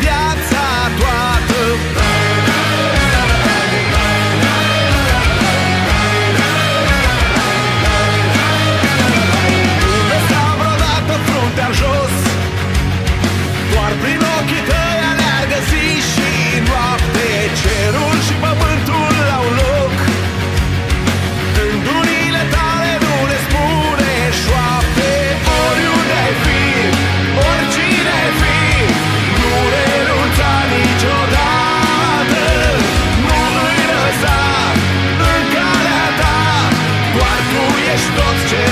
viața toată. Lăsam vreodată fruntea jos Doar prin God's